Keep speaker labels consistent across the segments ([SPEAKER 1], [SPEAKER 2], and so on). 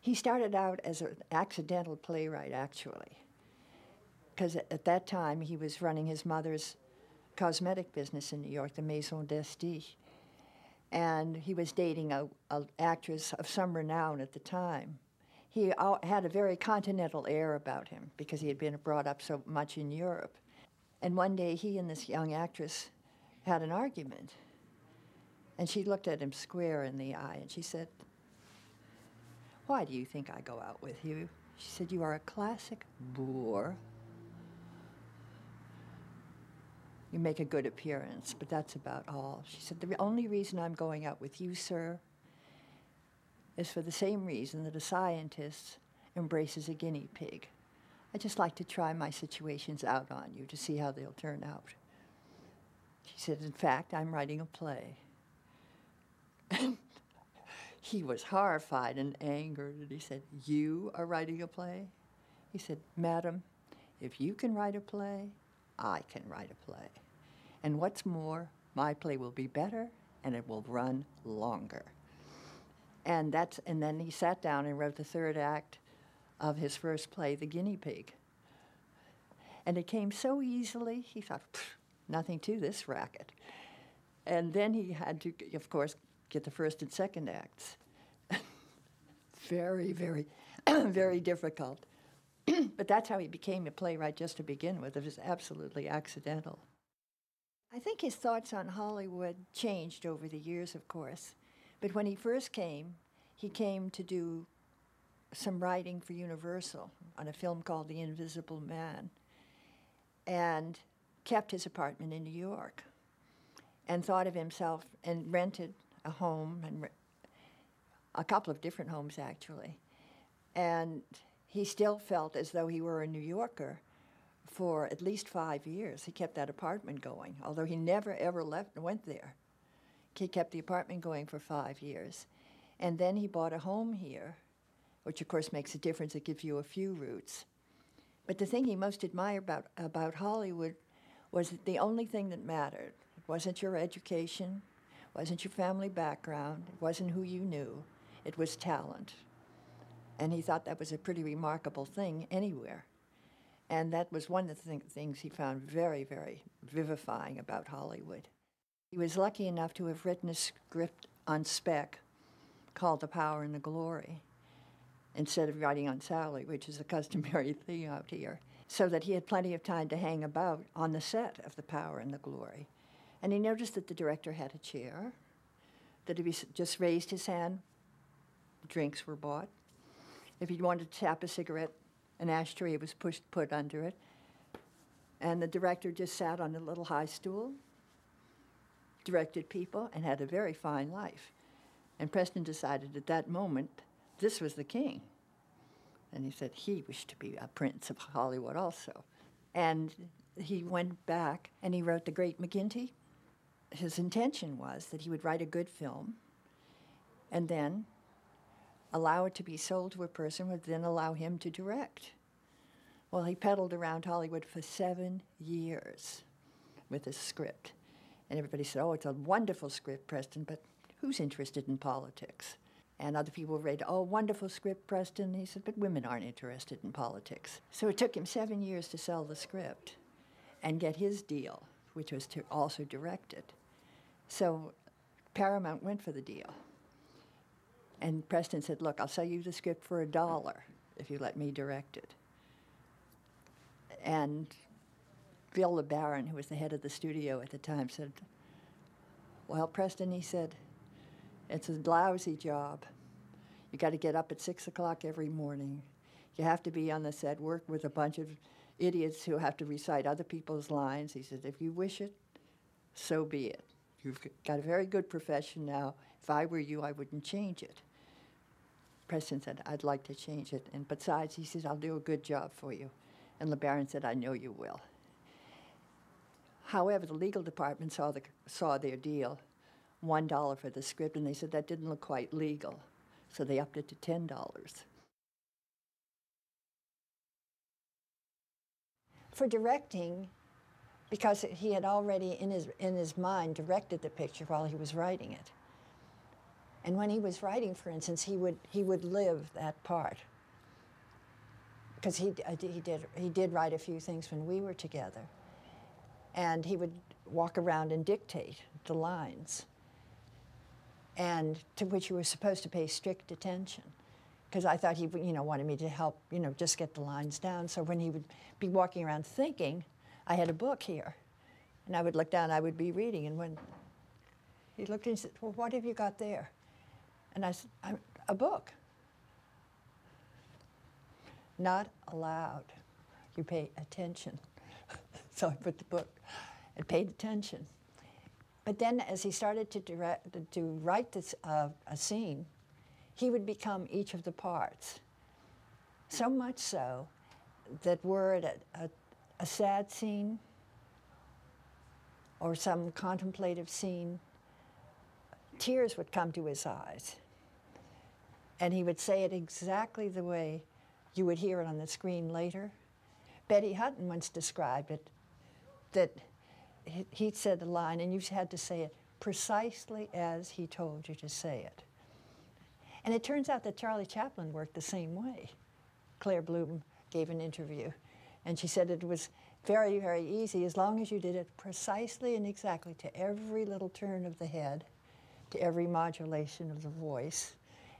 [SPEAKER 1] He started out as an accidental playwright, actually, because at that time he was running his mother's cosmetic business in New York, the Maison d'Esti, and he was dating a, a actress of some renown at the time. He had a very continental air about him because he had been brought up so much in Europe. And one day he and this young actress had an argument. And she looked at him square in the eye and she said, Why do you think I go out with you? She said, You are a classic boor. You make a good appearance, but that's about all. She said, The only reason I'm going out with you, sir, is for the same reason that a scientist embraces a guinea pig. I just like to try my situations out on you to see how they'll turn out. She said, In fact, I'm writing a play. He was horrified and angered, and he said, You are writing a play? He said, Madam, if you can write a play, I can write a play. And what's more, my play will be better and it will run longer. And that's and then he sat down and wrote the third act of his first play, The Guinea Pig. And it came so easily, he thought, nothing to this racket. And then he had to, of course, get the first and second acts. very, very, very difficult. but that's how he became a playwright just to begin with. It was absolutely accidental. I think his thoughts on Hollywood changed over the years, of course. But when he first came, he came to do some writing for Universal on a film called The Invisible Man and kept his apartment in New York and thought of himself and rented a home and a couple of different homes actually. And he still felt as though he were a New Yorker for at least five years. He kept that apartment going, although he never ever left and went there. He kept the apartment going for five years. And then he bought a home here, which of course makes a difference. It gives you a few roots. But the thing he most admired about, about Hollywood was that the only thing that mattered wasn't your education, wasn't your family background, it wasn't who you knew, it was talent. And he thought that was a pretty remarkable thing anywhere. And that was one of the th- things he found very, very vivifying about Hollywood. He was lucky enough to have written a script on spec called The Power and the Glory instead of writing on salary, which is a customary thing out here, so that he had plenty of time to hang about on the set of The Power and the Glory. And he noticed that the director had a chair, that if he just raised his hand, drinks were bought. If he wanted to tap a cigarette, an ashtray was pushed, put under it. And the director just sat on a little high stool directed people, and had a very fine life. And Preston decided at that moment this was the king. And he said he wished to be a prince of Hollywood also. And he went back and he wrote The Great McGinty. His intention was that he would write a good film and then allow it to be sold to a person would then allow him to direct. Well, he peddled around Hollywood for seven years with his script. And everybody said, Oh, it's a wonderful script, Preston, but who's interested in politics? And other people read, Oh, wonderful script, Preston. He said, But women aren't interested in politics. So it took him seven years to sell the script and get his deal, which was to also direct it. So Paramount went for the deal. And Preston said, Look, I'll sell you the script for a dollar if you let me direct it. And Bill LeBaron, who was the head of the studio at the time, said, Well, Preston, he said, it's a lousy job. You got to get up at six o'clock every morning. You have to be on the set, work with a bunch of idiots who have to recite other people's lines. He said, If you wish it, so be it. You've got a very good profession now. If I were you, I wouldn't change it. Preston said, I'd like to change it. And besides, he says, I'll do a good job for you. And LeBaron said, I know you will. However, the legal department saw, the, saw their deal, $1 for the script, and they said that didn't look quite legal. So they upped it to $10. For directing, because he had already in his, in his mind directed the picture while he was writing it, And when he was writing, for instance, he would, he would live that part. Because he, he, did, he did write a few things when we were together. And he would walk around and dictate the lines, and to which you were supposed to pay strict attention. Because I thought he you know, wanted me to help, you know, just get the lines down. So when he would be walking around thinking, I had a book here. And I would look down, I would be reading, and when he looked and said, Well, what have you got there? And I said, I'm, A book. Not allowed. You pay attention. so I put the book and paid attention. But then, as he started to, direct, to write this, uh, a scene, he would become each of the parts. So much so that were it a, a, a sad scene or some contemplative scene, tears would come to his eyes. And he would say it exactly the way you would hear it on the screen later. Betty Hutton once described it that he said the line, and you had to say it precisely as he told you to say it. And it turns out that Charlie Chaplin worked the same way. Claire Bloom gave an interview, and she said it was very, very easy as long as you did it precisely and exactly to every little turn of the head, to every modulation of the voice,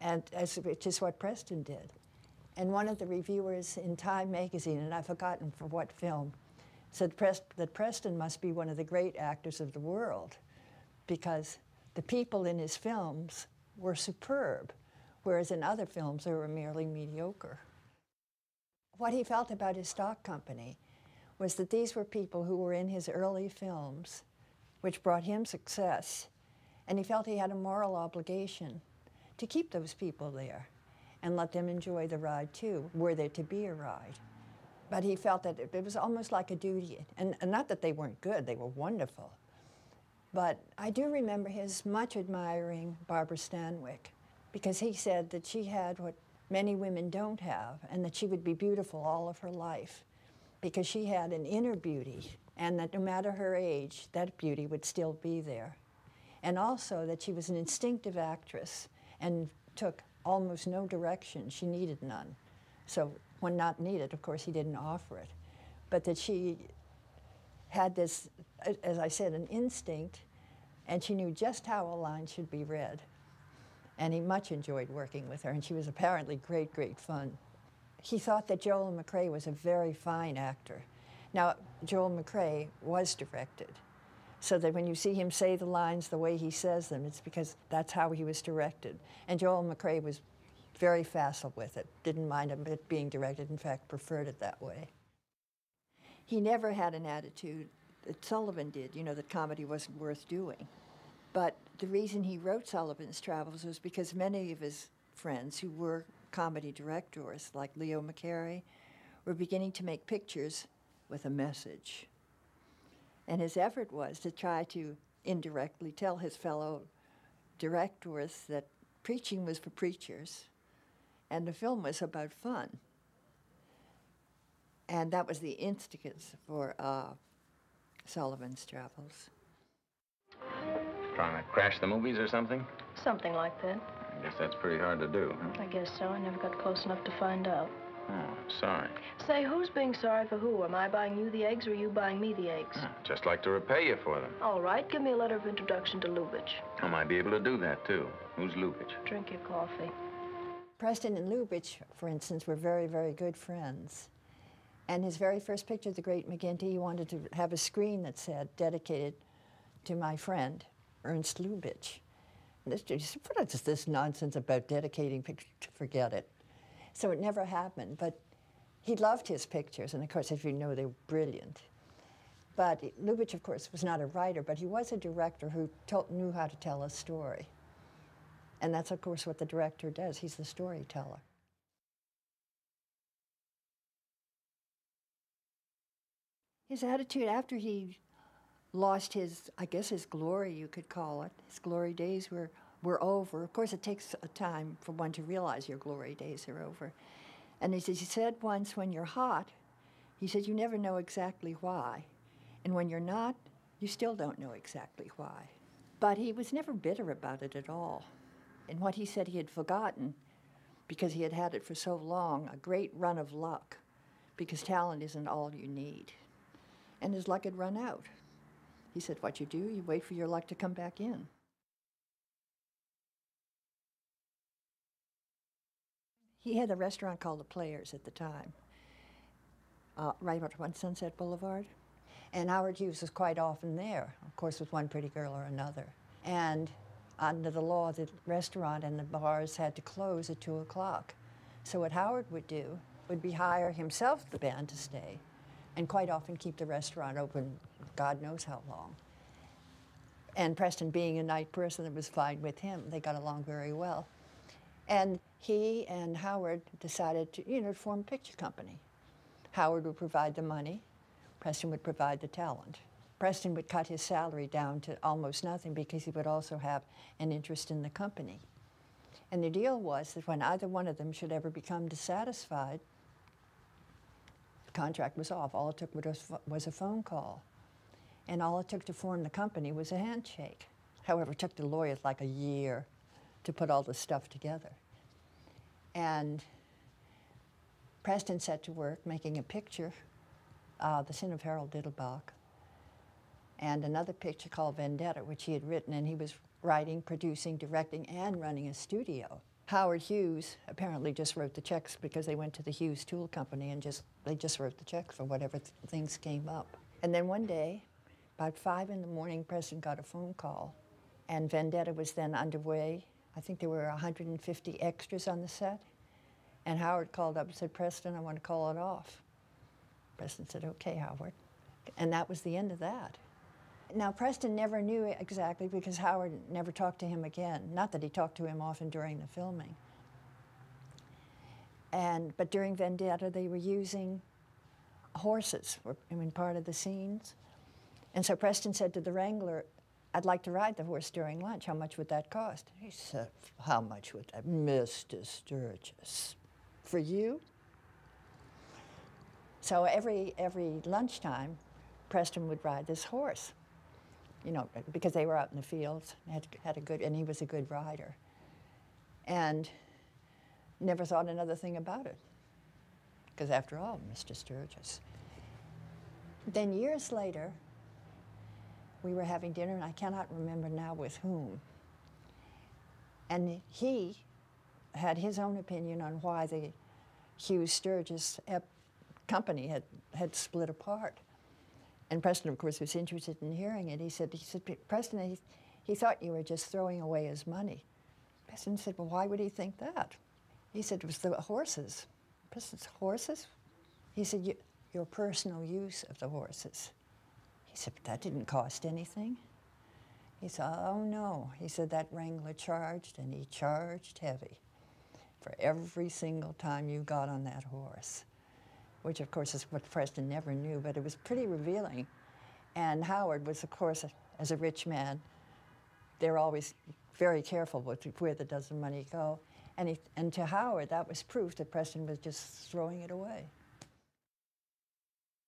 [SPEAKER 1] and as, which is what Preston did. And one of the reviewers in Time magazine, and I've forgotten for what film, said Prest that Preston must be one of the great actors of the world because the people in his films were superb, whereas in other films they were merely mediocre. What he felt about his stock company was that these were people who were in his early films, which brought him success, and he felt he had a moral obligation to keep those people there and let them enjoy the ride too, were there to be a ride. But he felt that it, was almost like a duty, and, and not that they weren't good, they were wonderful. But I do remember his much admiring Barbara Stanwyck because he said that she had what many women don't have and that she would be beautiful all of her life because she had an inner beauty and that no matter her age, that beauty would still be there. And also that she was an instinctive actress and took almost no direction. She needed none. So when not needed, of course, he didn't offer it. But that she had this, as I said, an instinct, and she knew just how a line should be read. And he much enjoyed working with her, and she was apparently great, great fun he thought that Joel McCrea was a very fine actor. Now, Joel McCrea was directed, so that when you see him say the lines the way he says them, it's because that's how he was directed. And Joel McCrea was very facile with it, didn't mind it being directed, in fact, preferred it that way. He never had an attitude that Sullivan did, you know, that comedy wasn't worth doing. But the reason he wrote Sullivan's Travels was because many of his friends who were comedy directors like Leo McCarey were beginning to make pictures with a message. And his effort was to try to indirectly tell his fellow directors that preaching was for preachers and the film was about fun. And that was the instigance for uh, Sullivan's Travels.
[SPEAKER 2] Trying to crash the movies or something?
[SPEAKER 3] Something like that.
[SPEAKER 2] I guess that's pretty hard to do,
[SPEAKER 3] huh? I guess so. I never got close enough to find out.
[SPEAKER 2] Oh, sorry.
[SPEAKER 3] Say, who's being sorry for who? Am I buying you the eggs or are you buying me the eggs?
[SPEAKER 2] Oh, just like to repay you for them.
[SPEAKER 3] All right. Give me a letter of introduction to Lubitsch.
[SPEAKER 2] I might be able to do that, too. Who's Lubitsch?
[SPEAKER 3] Drink your coffee.
[SPEAKER 1] Preston and Lubitsch, for instance, were very, very good friends. And his very first picture, The Great McGinty, he wanted to have a screen that said, dedicated to my friend, Ernst Lubitsch. And This, what is this nonsense about dedicating pictures? Forget it. So it never happened. But he loved his pictures, and of course, as you know, they were brilliant. But Lubitsch, of course, was not a writer, but he was a director who told, knew how to tell a story. And that's, of course, what the director does. He's the storyteller. His attitude after he lost his, I guess, his glory, you could call it. His glory days were, were over. Of course, it takes a time for one to realize your glory days are over. And as he said once, when you're hot, he said, you never know exactly why. And when you're not, you still don't know exactly why. But he was never bitter about it at all. And what he said he had forgotten, because he had had it for so long, a great run of luck, because talent isn't all you need. And his luck had run out. He said, What you do, you wait for your luck to come back in. He had a restaurant called The Players at the time, uh, right on Sunset Boulevard. And Howard Hughes was quite often there, of course, with one pretty girl or another. And under the law, the restaurant and the bars had to close at 2 o'clock. So what Howard would do would be hire himself the band to stay and quite often keep the restaurant open God knows how long. And Preston, being a night person, it was fine with him. They got along very well. And he and Howard decided to, you know, form a picture company. Howard would provide the money, Preston would provide the talent. Preston would cut his salary down to almost nothing because he would also have an interest in the company. And the deal was that when either one of them should ever become dissatisfied, the contract was off. All it took was, was a phone call. And all it took to form the company was a handshake. However, it took the lawyers like a year to put all the stuff together. And Preston set to work making a picture, uh, The Sin of Harold Diddlebock, and another picture called Vendetta, which he had written, and he was writing, producing, directing, and running a studio. Howard Hughes apparently just wrote the checks because they went to the Hughes Tool Company and just they just wrote the checks for whatever th things came up. And then one day, about five in the morning, Preston got a phone call, and Vendetta was then underway. I think there were 150 extras on the set. And Howard called up and said, Preston, I want to call it off. Preston said, okay, Howard. And that was the end of that. Now, Preston never knew exactly because Howard never talked to him again. Not that he talked to him often during the filming. And, but during Vendetta, they were using horses, were, I mean, part of the scenes. And so Preston said to the wrangler, I'd like to ride the horse during lunch. How much would that cost? He said, How much would that? Mr. Sturges, for you? So every, every lunchtime, Preston would ride this horse, you know, because they were out in the fields, had, had a good, and he was a good rider. And never thought another thing about it. Because after all, Mr. Sturges. Then years later, we were having dinner, and I cannot remember now with whom. And he had his own opinion on why the Hughes Sturges company had, had split apart. And Preston, of course, was interested in hearing it. He said, he said Preston, he, he thought you were just throwing away his money. Preston said, well, why would he think that? He said, it was the horses. Preston's horses? He said, your personal use of the horses. He said, but that didn't cost anything. He said, oh no. He said, that wrangler charged, and he charged heavy for every single time you got on that horse, which of course is what Preston never knew, but it was pretty revealing. And Howard was, of course, as a rich man, they're always very careful with where the the money go. And, he, and to Howard, that was proof that Preston was just throwing it away.